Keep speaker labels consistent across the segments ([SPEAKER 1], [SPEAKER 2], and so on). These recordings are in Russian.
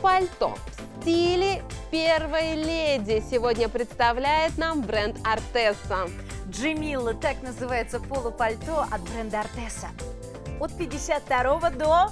[SPEAKER 1] Полупальто в стиле первой леди сегодня представляет нам бренд Артеса.
[SPEAKER 2] Джемила, так называется полупальто от бренда Артеса. От 52 до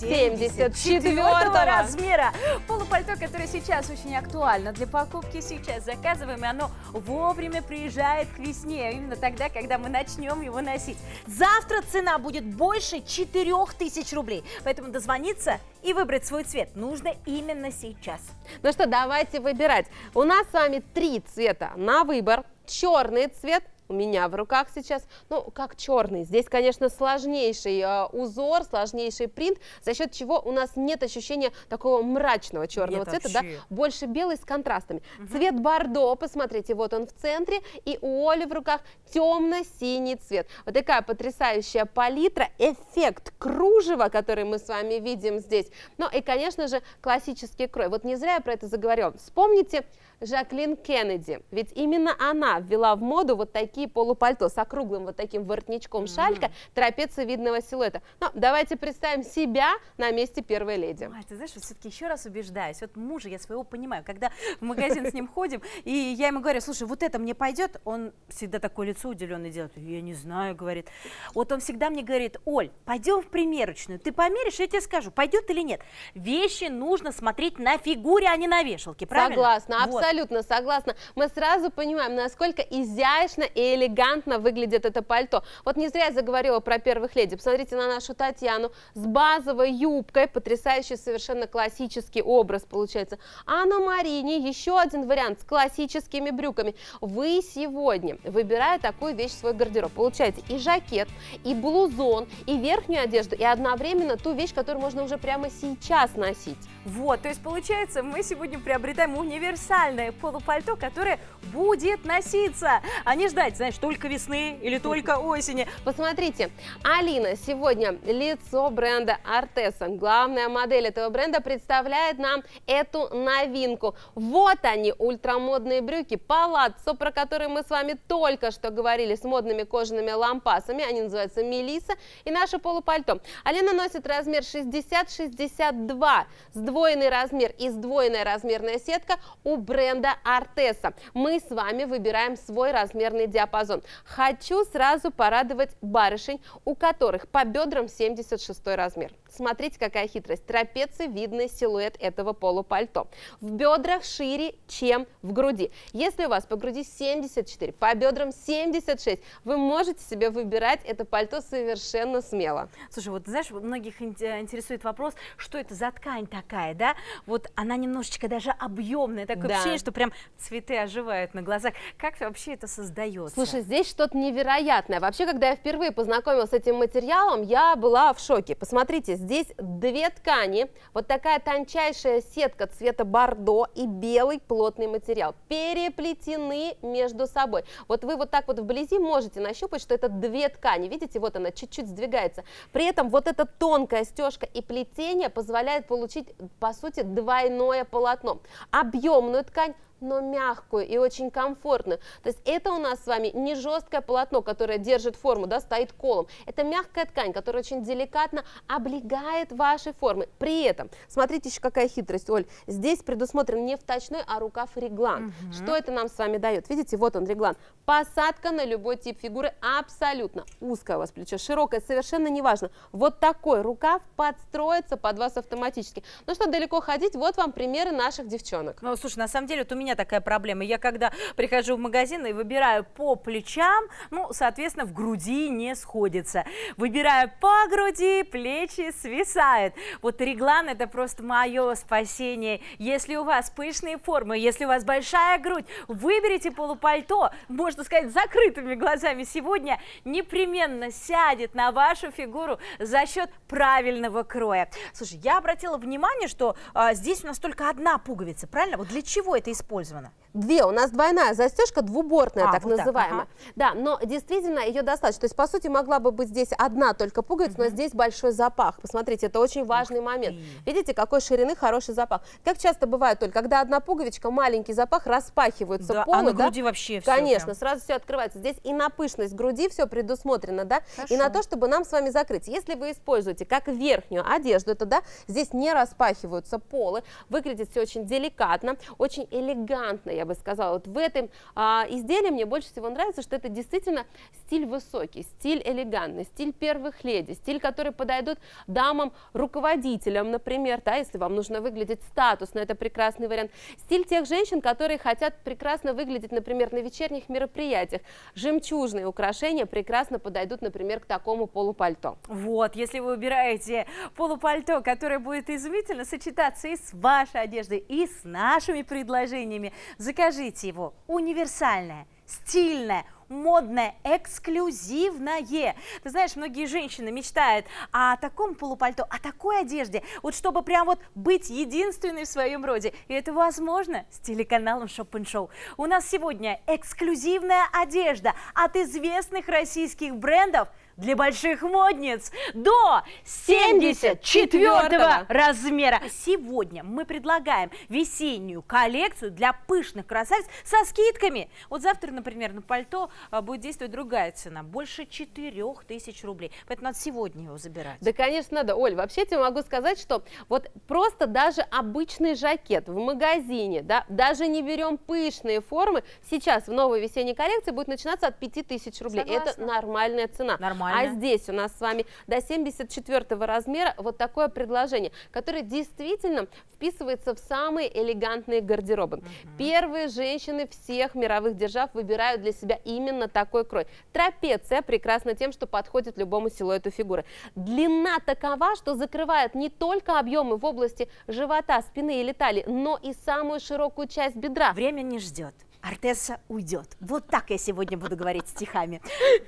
[SPEAKER 2] 74 размера. Полупальто, которое сейчас очень актуально для покупки, сейчас заказываем, и оно вовремя приезжает к весне, именно тогда, когда мы начнем его носить. Завтра цена будет больше 4000 рублей, поэтому дозвониться и выбрать свой цвет нужно именно сейчас.
[SPEAKER 1] Ну что, давайте выбирать. У нас с вами три цвета на выбор. Черный цвет – у меня в руках сейчас, ну, как черный. Здесь, конечно, сложнейший э, узор, сложнейший принт, за счет чего у нас нет ощущения такого мрачного черного нет, цвета, вообще. да, больше белый с контрастами. Угу. Цвет бордо, посмотрите, вот он в центре, и у Оли в руках темно-синий цвет. Вот такая потрясающая палитра, эффект кружева, который мы с вами видим здесь. Ну и, конечно же, классический крой. Вот не зря я про это заговорила. Вспомните Жаклин Кеннеди, ведь именно она ввела в моду вот такие такие полупальто с округлым вот таким воротничком шалька трапециевидного силуэта. Но давайте представим себя на месте первой леди.
[SPEAKER 2] Ой, ты знаешь, вот все-таки еще раз убеждаюсь. Вот мужа я своего понимаю, когда в магазин с ним ходим, и я ему говорю, слушай, вот это мне пойдет, он всегда такое лицо удивленное делает. Я не знаю, говорит. Вот он всегда мне говорит, Оль, пойдем в примерочную, ты померишь, я тебе скажу, пойдет или нет. Вещи нужно смотреть на фигуре, а не на вешалке, правильно?
[SPEAKER 1] Согласна, вот. абсолютно согласна. Мы сразу понимаем, насколько изящно и элегантно выглядит это пальто. Вот не зря я заговорила про первых леди. Посмотрите на нашу Татьяну с базовой юбкой, потрясающий совершенно классический образ получается. А на Марине еще один вариант с классическими брюками. Вы сегодня, выбирая такую вещь в свой гардероб, получаете и жакет, и блузон, и верхнюю одежду, и одновременно ту вещь, которую можно уже прямо сейчас носить.
[SPEAKER 2] Вот, то есть получается, мы сегодня приобретаем универсальное полупальто, которое будет носиться, а не ждать знаешь, только весны или только осени.
[SPEAKER 1] Посмотрите, Алина сегодня лицо бренда Артеса. Главная модель этого бренда представляет нам эту новинку. Вот они, ультрамодные брюки Палаццо, про которые мы с вами только что говорили с модными кожаными лампасами. Они называются Мелиса и наше полупальто. Алина носит размер 60-62, сдвоенный размер и сдвоенная размерная сетка у бренда Артеса. Мы с вами выбираем свой размерный диапазон диапазон. Хочу сразу порадовать барышень, у которых по бедрам 76 размер. Смотрите, какая хитрость. Трапециевидный силуэт этого полупальто. В бедрах шире, чем в груди. Если у вас по груди 74, по бедрам 76, вы можете себе выбирать это пальто совершенно смело.
[SPEAKER 2] Слушай, вот знаешь, многих интересует вопрос, что это за ткань такая, да? Вот она немножечко даже объемная, такое да. ощущение, что прям цветы оживают на глазах. Как вообще это создается?
[SPEAKER 1] Слушай, здесь что-то невероятное. Вообще, когда я впервые познакомилась с этим материалом, я была в шоке. Посмотрите, здесь две ткани, вот такая тончайшая сетка цвета бордо и белый плотный материал, переплетены между собой. Вот вы вот так вот вблизи можете нащупать, что это две ткани, видите, вот она чуть-чуть сдвигается. При этом вот эта тонкая стежка и плетение позволяет получить, по сути, двойное полотно. Объемную ткань но мягкую и очень комфортную. То есть это у нас с вами не жесткое полотно, которое держит форму, да, стоит колом. Это мягкая ткань, которая очень деликатно облегает ваши формы. При этом, смотрите еще какая хитрость, Оль, здесь предусмотрен не вточной, а рукав реглан. Угу. Что это нам с вами дает? Видите, вот он реглан. Посадка на любой тип фигуры абсолютно. Узкое у вас плечо, широкое, совершенно неважно. Вот такой рукав подстроится под вас автоматически. Ну что, далеко ходить? Вот вам примеры наших девчонок.
[SPEAKER 2] Ну, слушай, на самом деле, вот у меня меня такая проблема. Я когда прихожу в магазин и выбираю по плечам, ну, соответственно, в груди не сходится. Выбираю по груди, плечи свисают. Вот реглан это просто мое спасение. Если у вас пышные формы, если у вас большая грудь, выберите полупальто, можно сказать, закрытыми глазами сегодня, непременно сядет на вашу фигуру за счет правильного кроя. Слушай, я обратила внимание, что а, здесь у нас только одна пуговица, правильно? Вот для чего это используется? Использована?
[SPEAKER 1] Две. У нас двойная застежка, двубортная,
[SPEAKER 2] А,
[SPEAKER 1] так
[SPEAKER 2] вот так,
[SPEAKER 1] называемая.
[SPEAKER 2] ага.
[SPEAKER 1] Да, но действительно ее достаточно. То есть, по сути, могла бы быть здесь одна только пуговица, но здесь большой запах. Посмотрите, это очень важный момент.
[SPEAKER 2] ты.
[SPEAKER 1] Видите, какой ширины хороший запах. Как часто бывает, только когда одна пуговичка, маленький запах, распахиваются
[SPEAKER 2] Да, а
[SPEAKER 1] полы,
[SPEAKER 2] на
[SPEAKER 1] да?
[SPEAKER 2] груди вообще всё
[SPEAKER 1] Конечно,
[SPEAKER 2] прям.
[SPEAKER 1] сразу все открывается. Здесь и на пышность груди все предусмотрено, да, и на
[SPEAKER 2] Хорошо.
[SPEAKER 1] то, чтобы нам с вами закрыть. Если вы используете как верхнюю одежду, это да, здесь не распахиваются полы, выглядит все очень деликатно, очень элегантно, я бы сказала. Вот в этом а, изделии мне больше всего нравится, что это действительно стиль высокий, стиль элегантный, стиль первых леди, стиль, который подойдут дамам руководителям, например, да, если вам нужно выглядеть статусно, это прекрасный вариант. Стиль тех женщин, которые хотят прекрасно выглядеть, например, на вечерних мероприятиях. Жемчужные украшения прекрасно подойдут, например, к такому полупальто.
[SPEAKER 2] Вот, если вы выбираете полупальто, которое будет изумительно сочетаться и с вашей одеждой, и с нашими предложениями, закажите его. Универсальное, стильное, модное, эксклюзивное. Ты знаешь, многие женщины мечтают о таком полупальто, о такой одежде, вот чтобы прям вот быть единственной в своем роде. И это возможно с телеканалом Шопен Шоу. У нас сегодня эксклюзивная одежда от известных российских брендов для больших модниц до 74 размера. Сегодня мы предлагаем весеннюю коллекцию для пышных красавиц со скидками. Вот завтра, например, на пальто а, будет действовать другая цена, больше 4000 рублей. Поэтому надо сегодня его забирать.
[SPEAKER 1] Да, конечно, надо. Оль, вообще тебе могу сказать, что вот просто даже обычный жакет в магазине, да, даже не берем пышные формы, сейчас в новой весенней коллекции будет начинаться от 5000 рублей. Это
[SPEAKER 2] Согласна.
[SPEAKER 1] нормальная цена.
[SPEAKER 2] Нормально.
[SPEAKER 1] А здесь у нас с вами до 74 размера вот такое предложение, которое действительно вписывается в самые элегантные гардеробы. Первые женщины всех мировых держав выбирают для себя именно такой крой. Трапеция прекрасна тем, что подходит любому силуэту фигуры. Длина такова, что закрывает не только объемы в области живота, спины или талии, но и самую широкую часть бедра.
[SPEAKER 2] Время не ждет. Артеса уйдет. Вот так я сегодня буду говорить стихами.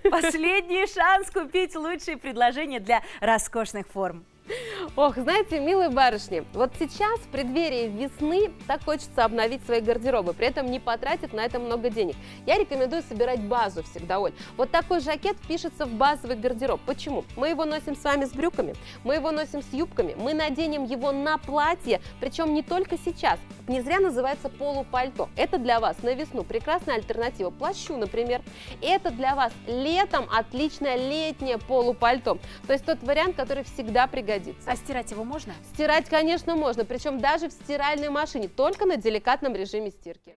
[SPEAKER 2] Последний шанс купить лучшие предложения для роскошных форм.
[SPEAKER 1] Ох, знаете, милые барышни, вот сейчас в преддверии весны так хочется обновить свои гардеробы, при этом не потратив на это много денег. Я рекомендую собирать базу всегда, Оль. Вот такой жакет впишется в базовый гардероб. Почему? Мы его носим с вами с брюками, мы его носим с юбками, мы наденем его на платье, причем не только сейчас. Не зря называется полупальто. Это для вас на весну прекрасная альтернатива плащу, например. Это для вас летом отличное летнее полупальто. То есть тот вариант, который всегда пригодится.
[SPEAKER 2] Стирать его можно?
[SPEAKER 1] Стирать, конечно, можно, причем даже в стиральной машине, только на деликатном режиме стирки.